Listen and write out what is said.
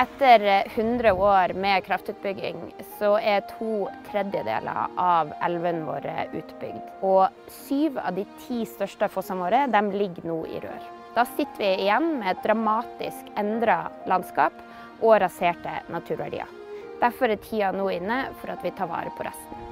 Etter 100 år med kraftutbygging, så er to tredjedeler av elvene våre utbygd. Og syv av de ti største fossene våre de ligger nå i rør. Da sitter vi igjen med et dramatisk endra landskap og raserte naturverdier. Derfor er tida nå inne for at vi tar vare på resten.